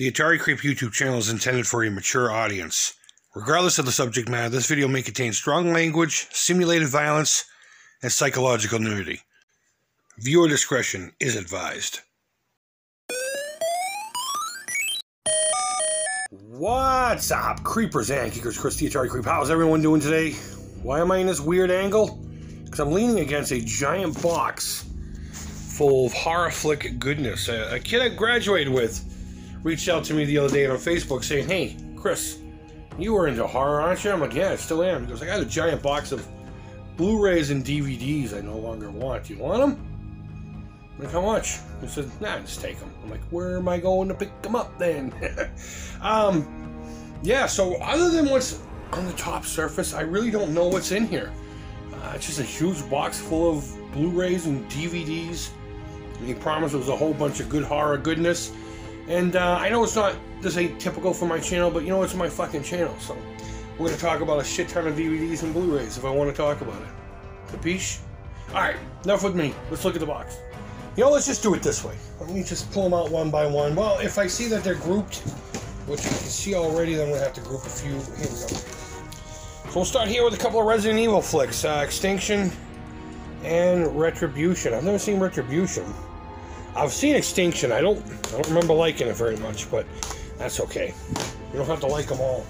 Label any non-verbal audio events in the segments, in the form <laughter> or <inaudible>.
The Atari Creep YouTube channel is intended for a mature audience. Regardless of the subject matter, this video may contain strong language, simulated violence, and psychological nudity. Viewer discretion is advised. What's up, creepers and kickers? Chris the Atari Creep. How's everyone doing today? Why am I in this weird angle? Because I'm leaning against a giant box full of horror flick goodness. A, a kid I graduated with reached out to me the other day on Facebook saying, Hey, Chris, you were into horror, aren't you? I'm like, Yeah, I still am. He goes, I got a giant box of Blu rays and DVDs I no longer want. You want them? I'm like, how much? He said, Nah, just take them. I'm like, Where am I going to pick them up then? <laughs> um, yeah, so other than what's on the top surface, I really don't know what's in here. Uh, it's just a huge box full of Blu rays and DVDs. He promised it was a whole bunch of good horror goodness. And uh, I know it's not, this ain't typical for my channel, but you know, it's my fucking channel. So we're going to talk about a shit ton of DVDs and Blu rays if I want to talk about it. Capiche? Alright, enough with me. Let's look at the box. You know, let's just do it this way. Let me just pull them out one by one. Well, if I see that they're grouped, which you can see already, then I'm going to have to group a few. Here we go. So we'll start here with a couple of Resident Evil flicks. Uh, Extinction and Retribution. I've never seen Retribution. I've seen Extinction. I don't I don't remember liking it very much, but that's okay. You don't have to like them all.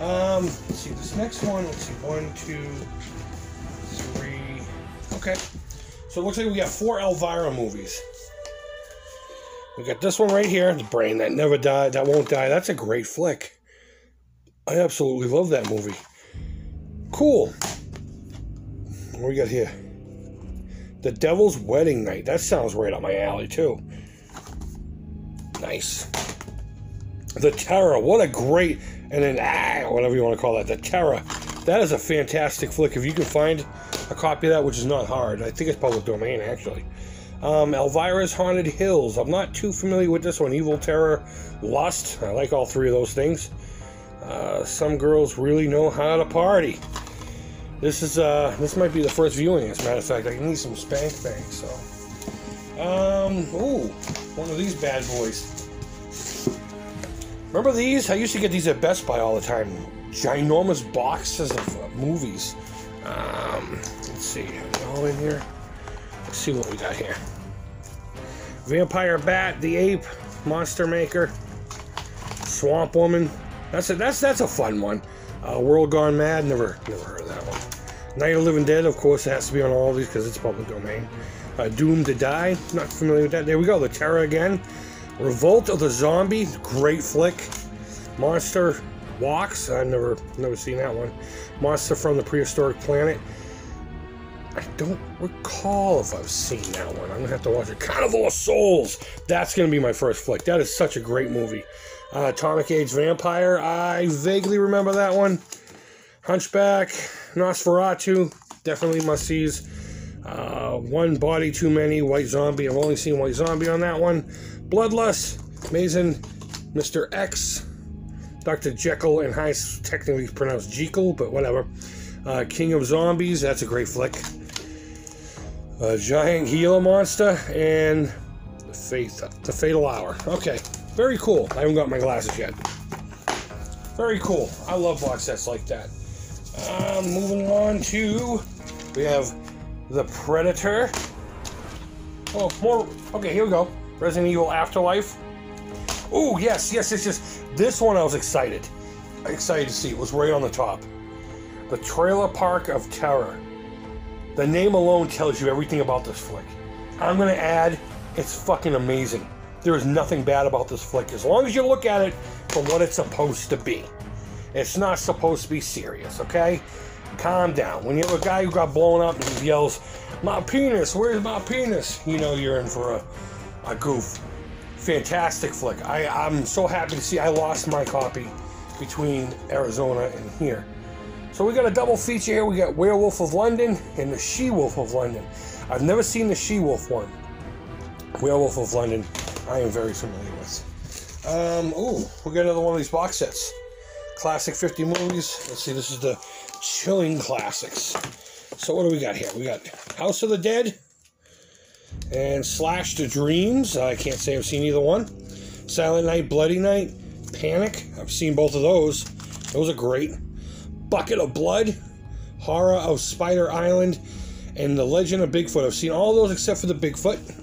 Um, let's see this next one. Let's see, one, two, three. Okay. So it looks like we got four Elvira movies. We got this one right here, The Brain That Never Died, That Won't Die. That's a great flick. I absolutely love that movie. Cool. What we got here? The Devil's Wedding Night. That sounds right up my alley, too. Nice. The Terror. What a great. And then, ah, whatever you want to call that. The Terror. That is a fantastic flick. If you can find a copy of that, which is not hard, I think it's public domain, actually. Um, Elvira's Haunted Hills. I'm not too familiar with this one. Evil Terror, Lust. I like all three of those things. Uh, some girls really know how to party. This is uh, this might be the first viewing. As a matter of fact, I need some spank bank. So, um, ooh, one of these bad boys. Remember these? I used to get these at Best Buy all the time. Ginormous boxes of uh, movies. Um, let's see, all in here. Let's see what we got here. Vampire Bat, the Ape, Monster Maker, Swamp Woman. That's a that's that's a fun one. Uh, World Gone Mad, never never heard of that one. Night of Living Dead, of course, it has to be on all of these because it's public domain. Uh, Doomed to Die, not familiar with that. There we go, The Terror again. Revolt of the Zombie, great flick. Monster Walks, I've never never seen that one. Monster from the Prehistoric Planet. I don't recall if I've seen that one. I'm gonna have to watch it. Carnival of Souls. That's gonna be my first flick. That is such a great movie. Uh, Atomic Age Vampire. I vaguely remember that one. Hunchback, Nosferatu, definitely must sees. Uh, one Body Too Many, White Zombie. I've only seen White Zombie on that one. Bloodlust, amazing. Mr. X, Dr. Jekyll and Hyde, technically pronounced Jekyll, but whatever. Uh, King of Zombies, that's a great flick. Uh, Giant Gila Monster and the Faith, the Fatal Hour. Okay, very cool. I haven't got my glasses yet. Very cool. I love box sets like that. Uh, moving on to we have the Predator. Oh, more. Okay, here we go. Resident Evil Afterlife. Oh yes, yes, yes, yes. This one I was excited. Excited to see. It was right on the top. The Trailer Park of Terror. The name alone tells you everything about this flick. I'm gonna add, it's fucking amazing. There is nothing bad about this flick as long as you look at it for what it's supposed to be. It's not supposed to be serious, okay? Calm down. When you have a guy who got blown up and yells, My penis, where's my penis? You know you're in for a, a goof. Fantastic flick. I, I'm so happy to see I lost my copy between Arizona and here. So we got a double feature here. We got Werewolf of London and the She-Wolf of London. I've never seen the She-Wolf one. Werewolf of London, I am very familiar with. Um, oh, we got another one of these box sets. Classic 50 movies. Let's see, this is the Chilling Classics. So what do we got here? We got House of the Dead and Slash the Dreams. I can't say I've seen either one. Silent Night, Bloody Night, Panic. I've seen both of those. Those are great. Bucket of Blood, Horror of Spider Island, and The Legend of Bigfoot. I've seen all those except for the Bigfoot.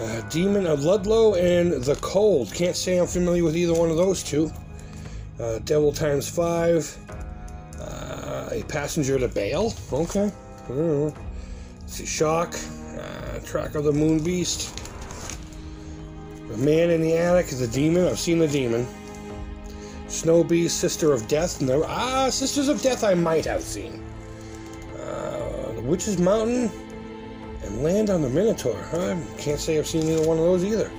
Uh, Demon of Ludlow and The Cold. Can't say I'm familiar with either one of those two. Uh, Devil Times Five. Uh, a Passenger to Bail. Okay. Let's see. Shock. Uh, Track of the Moon Beast. The Man in the Attic. The Demon. I've seen the Demon. Snow Beast. Sister of Death. No. Ah, Sisters of Death I might have seen. Uh, the Witch's Mountain Land on the Minotaur. I can't say I've seen either one of those either.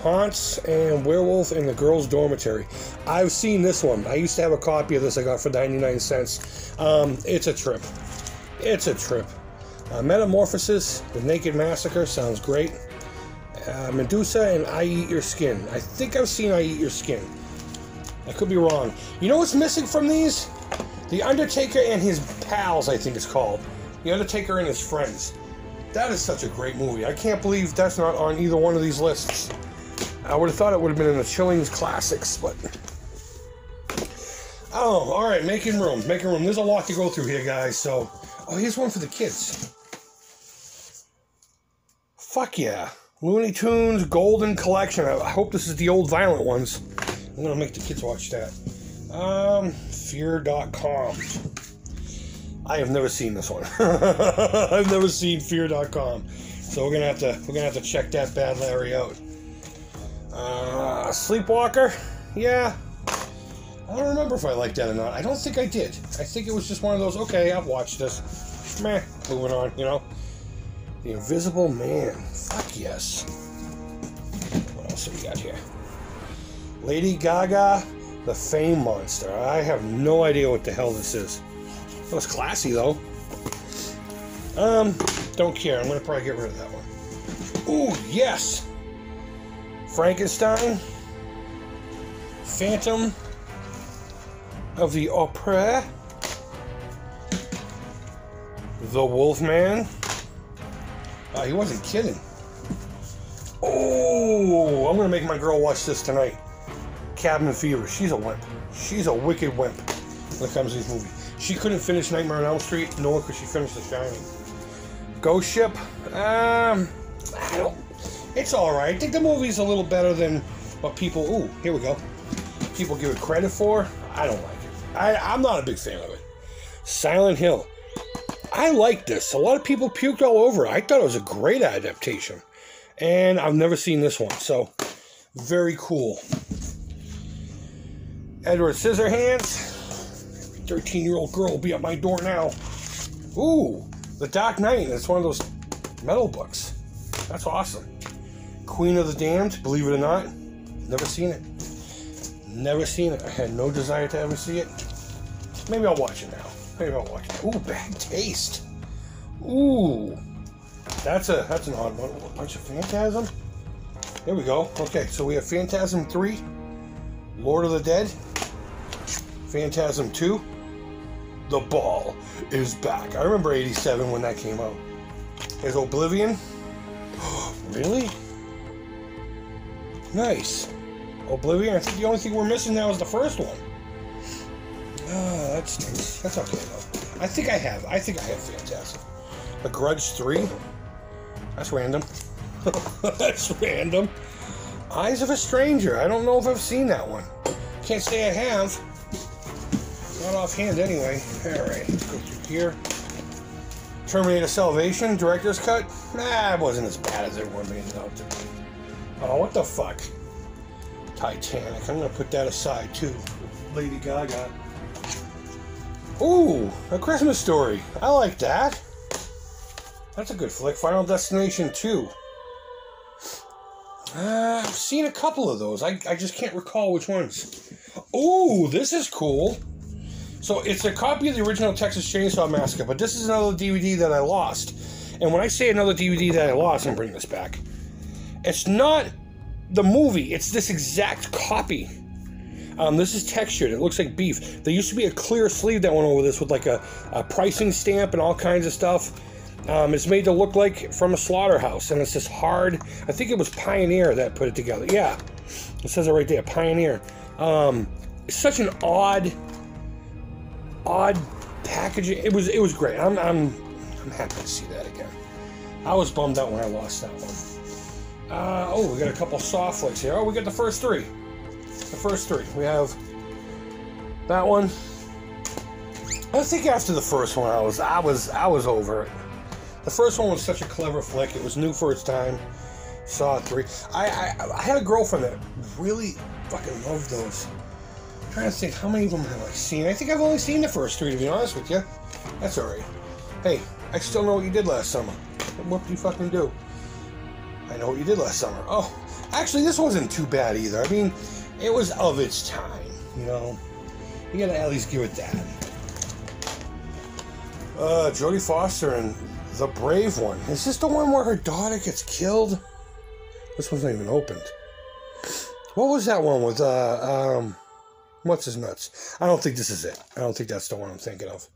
Haunts and Werewolf in the Girls' Dormitory. I've seen this one. I used to have a copy of this I got for 99 cents. Um, it's a trip. It's a trip. Uh, Metamorphosis, The Naked Massacre sounds great. Uh, Medusa and I Eat Your Skin. I think I've seen I Eat Your Skin. I could be wrong. You know what's missing from these? The Undertaker and his pals, I think it's called. The Undertaker and his friends. That is such a great movie. I can't believe that's not on either one of these lists. I would have thought it would have been in the Chillings Classics, but. Oh, all right, making room, making room. There's a lot to go through here, guys. So, oh, here's one for the kids. Fuck yeah, Looney Tunes Golden Collection. I hope this is the old violent ones. I'm gonna make the kids watch that. Um, Fear.com. I have never seen this one. <laughs> I've never seen Fear.com, so we're gonna have to we're gonna have to check that bad Larry out. Uh, Sleepwalker, yeah. I don't remember if I liked that or not. I don't think I did. I think it was just one of those. Okay, I've watched this. Meh. Moving on. You know. The Invisible Man. Fuck yes. What else have we got here? Lady Gaga, the Fame Monster. I have no idea what the hell this is. That was classy though. Um, don't care. I'm gonna probably get rid of that one. Ooh, yes. Frankenstein. Phantom of the Opera. The Wolfman. Uh, he wasn't kidding. Oh, I'm gonna make my girl watch this tonight. Cabin Fever. She's a wimp. She's a wicked wimp when it comes to these movies. She couldn't finish Nightmare on Elm Street, nor could she finish The Shining. Ghost Ship. Um. It's all right. I think the movie's a little better than what people. Ooh, here we go. People give it credit for. I don't like it. I, I'm not a big fan of it. Silent Hill. I like this. A lot of people puked all over it. I thought it was a great adaptation. And I've never seen this one, so very cool. Edward Scissorhands. 13 year old girl will be at my door now. Ooh, The Dark Knight. It's one of those metal books. That's awesome. Queen of the Damned, believe it or not. Never seen it. Never seen it. I had no desire to ever see it. Maybe I'll watch it now. Maybe I'll watch it. Ooh, Bad Taste. Ooh. That's a that's an odd one. A bunch of Phantasm. There we go. Okay, so we have Phantasm 3, Lord of the Dead, Phantasm 2, The Ball is back. I remember 87 when that came out. Is Oblivion. <gasps> really? Nice. Oblivion. I think the only thing we're missing now is the first one. Ah, that's nice. That's okay though. I think I have. I think I have Fantastic. The Grudge 3. That's random. <laughs> that's random. Eyes of a Stranger. I don't know if I've seen that one. Can't say I have. Not offhand, anyway. Alright, let's go through here. Terminator Salvation, Director's Cut. Nah, it wasn't as bad as everyone made it out to be. Oh, what the fuck? Titanic. I'm gonna put that aside, too. Lady Gaga. Ooh, A Christmas Story. I like that. That's a good flick. Final Destination 2. Uh, I've seen a couple of those. I, I just can't recall which ones. Ooh, this is cool. So it's a copy of the original Texas Chainsaw Massacre, but this is another DVD that I lost. And when I say another DVD that I lost, I'm bringing this back. It's not the movie, it's this exact copy. Um, this is textured. It looks like beef. There used to be a clear sleeve that went over this with like a, a pricing stamp and all kinds of stuff. Um, it's made to look like from a slaughterhouse, and it's this hard. I think it was Pioneer that put it together. Yeah, it says it right there, Pioneer. Um, it's such an odd, odd packaging. It was it was great. I'm I'm I'm happy to see that again. I was bummed out when I lost that one. Uh, oh, we got a couple Saw flicks here. Oh, we got the first three. The first three. We have that one. I think after the first one, I was I was I was over it. The first one was such a clever flick. It was new for its time. Saw three. I, I I had a girlfriend that really fucking loved those. I'm trying to think how many of them have I seen. I think I've only seen the first three to be honest with you. That's alright. Hey, I still know what you did last summer. What did you fucking do? I know what you did last summer. Oh, actually, this wasn't too bad either. I mean, it was of its time. You know, you gotta at least give it that. Uh, Jodie Foster and the Brave One. Is this the one where her daughter gets killed? This one's not even opened. What was that one with, uh, um, what's his nuts? I don't think this is it. I don't think that's the one I'm thinking of.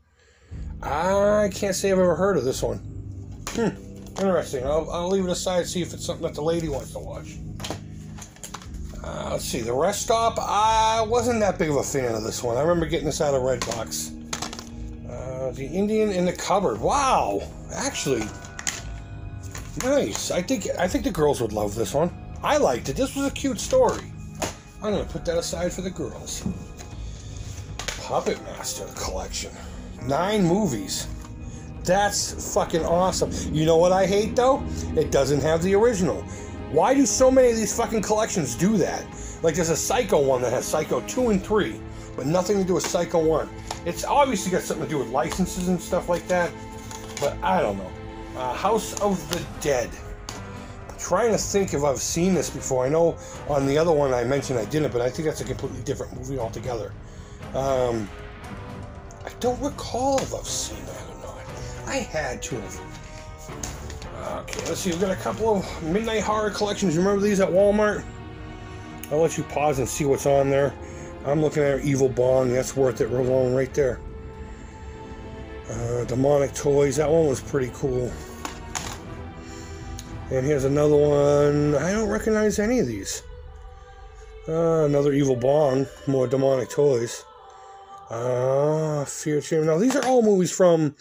I can't say I've ever heard of this one. Hmm, interesting. I'll, I'll leave it aside, see if it's something that the lady wants to watch. Uh, let's see, the rest stop. I wasn't that big of a fan of this one. I remember getting this out of Redbox. Uh, the Indian in the cupboard. Wow, actually, nice. I think I think the girls would love this one. I liked it. This was a cute story. I'm gonna put that aside for the girls. Puppet Master collection. Nine movies. That's fucking awesome. You know what I hate though? It doesn't have the original. Why do so many of these fucking collections do that? Like there's a Psycho one that has Psycho 2 and 3, but nothing to do with Psycho 1. It's obviously got something to do with licenses and stuff like that, but I don't know. Uh, House of the Dead. Trying to think if I've seen this before. I know on the other one I mentioned I didn't, but I think that's a completely different movie altogether. Um, I don't recall if I've seen that or not. I had to have. Okay, let's see. We've got a couple of Midnight Horror collections. Remember these at Walmart? I'll let you pause and see what's on there. I'm looking at Evil Bong. That's worth it alone right there. Uh, Demonic Toys. That one was pretty cool. And here's another one. I don't recognize any of these. Uh, another Evil Bong. More Demonic Toys. Ah, Fear Chamber. Now, these are all movies from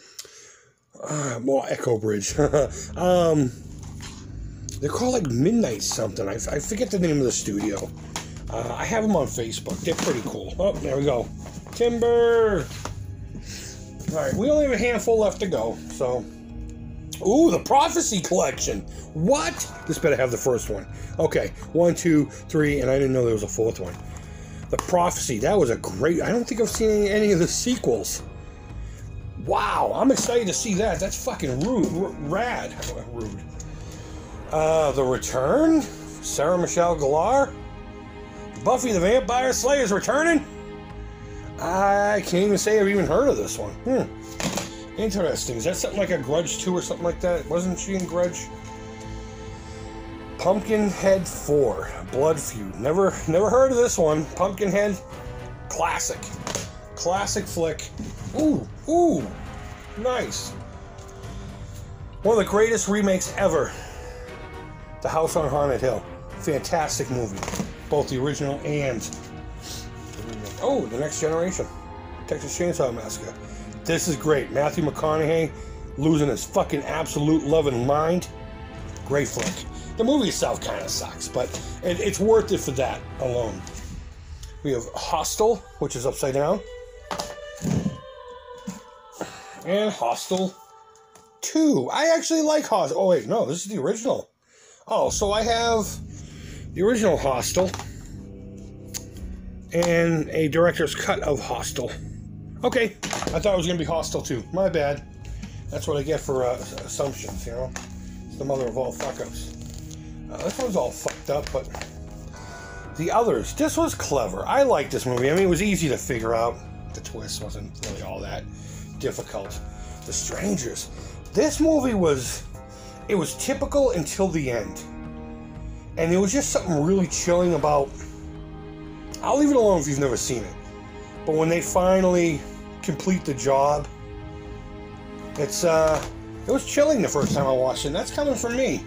uh, Echo Bridge. <laughs> um, they're called like Midnight something. I, I forget the name of the studio. Uh, I have them on Facebook. They're pretty cool. Oh, there we go. Timber. All right, we only have a handful left to go. So, ooh, the Prophecy Collection. What? This better have the first one. Okay, one, two, three, and I didn't know there was a fourth one. The Prophecy. That was a great. I don't think I've seen any, any of the sequels. Wow, I'm excited to see that. That's fucking rude, rad, rude. Uh, the Return, Sarah Michelle Gellar, Buffy the Vampire Slayer is returning. I can't even say I've even heard of this one. Hmm. Interesting. Is that something like a Grudge 2 or something like that? Wasn't she in Grudge? Pumpkinhead 4, Blood Feud. Never, never heard of this one. Pumpkinhead, classic, classic flick. Ooh, ooh, nice. One of the greatest remakes ever. The House on Haunted Hill. Fantastic movie. Both the original and. Oh, The Next Generation. Texas Chainsaw Massacre. This is great. Matthew McConaughey losing his fucking absolute loving mind. Great flick. The movie itself kind of sucks, but it, it's worth it for that alone. We have Hostel, which is upside down and Hostel 2. I actually like Hostel. Oh, wait, no, this is the original. Oh, so I have the original Hostel and a director's cut of Hostel. Okay, I thought it was going to be Hostel 2. My bad. That's what I get for uh, assumptions, you know? It's the mother of all fuck ups. Uh, this one's all fucked up, but the others, this was clever. I liked this movie. I mean, it was easy to figure out. The twist wasn't really all that difficult. The Strangers. This movie was it was typical until the end. And there was just something really chilling about I'll leave it alone if you've never seen it. But when they finally complete the job, it's uh It was chilling the first time I watched it. And that's coming from me.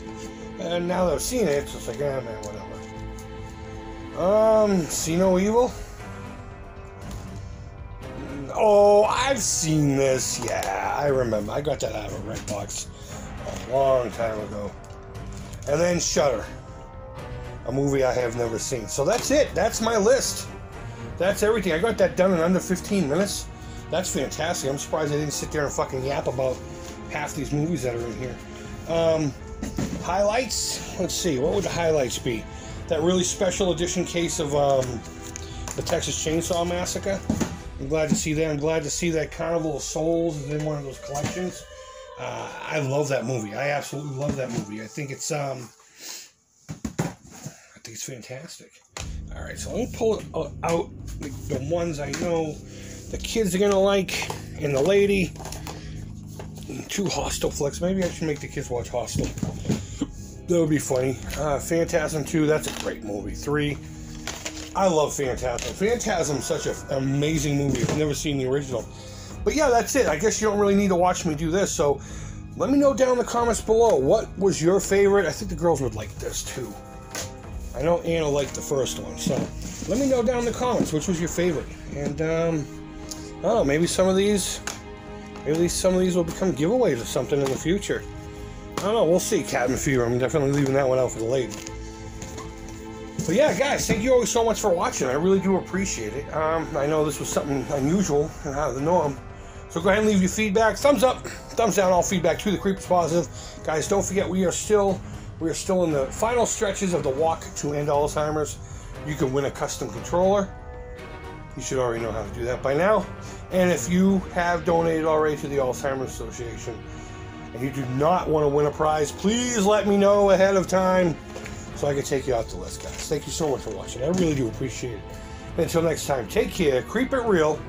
And now that I've seen it, it's just like, ah, man, whatever. Um, see no evil. Oh, I've seen this. Yeah, I remember. I got that out of a Redbox a long time ago. And then Shutter, a movie I have never seen. So that's it. That's my list. That's everything. I got that done in under 15 minutes. That's fantastic. I'm surprised I didn't sit there and fucking yap about half these movies that are in here. Um, highlights. Let's see. What would the highlights be? That really special edition case of um, the Texas Chainsaw Massacre. I'm glad to see that. I'm glad to see that Carnival of Souls is in one of those collections. Uh, I love that movie. I absolutely love that movie. I think it's um, I think it's fantastic. All right, so let me pull out the ones I know the kids are gonna like, and the lady. Two Hostel flicks. Maybe I should make the kids watch Hostel. That would be funny. Uh, Phantasm 2, that's a great movie. 3, I love Phantasm. Phantasm's such an amazing movie. I've never seen the original. But yeah, that's it. I guess you don't really need to watch me do this. So let me know down in the comments below what was your favorite. I think the girls would like this too. I know Anna liked the first one. So let me know down in the comments which was your favorite. And um, I maybe some of these, maybe some of these will become giveaways or something in the future. I don't know. We'll see. Cabin Fever. I'm definitely leaving that one out for the lady. But yeah, guys, thank you always so much for watching. I really do appreciate it. Um, I know this was something unusual and out of the norm. So go ahead and leave your feedback. Thumbs up, thumbs down, all feedback to the Creepers Positive. Guys, don't forget we are still we are still in the final stretches of the walk to end Alzheimer's. You can win a custom controller. You should already know how to do that by now. And if you have donated already to the Alzheimer's Association and you do not want to win a prize, please let me know ahead of time so I can take you out the list, guys. Thank you so much for watching. I really do appreciate it. Until next time, take care, creep it real,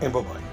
and bye bye.